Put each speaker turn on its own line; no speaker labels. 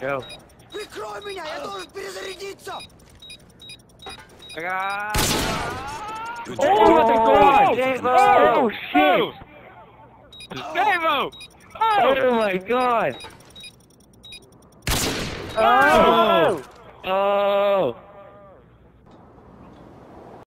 Go.
Прикрой меня, я должен перезарядиться!
Oh,
Oh my god!
Davo!
Oh shit!
Davo!
Oh oh my god! Oh!
Oh!
Oh!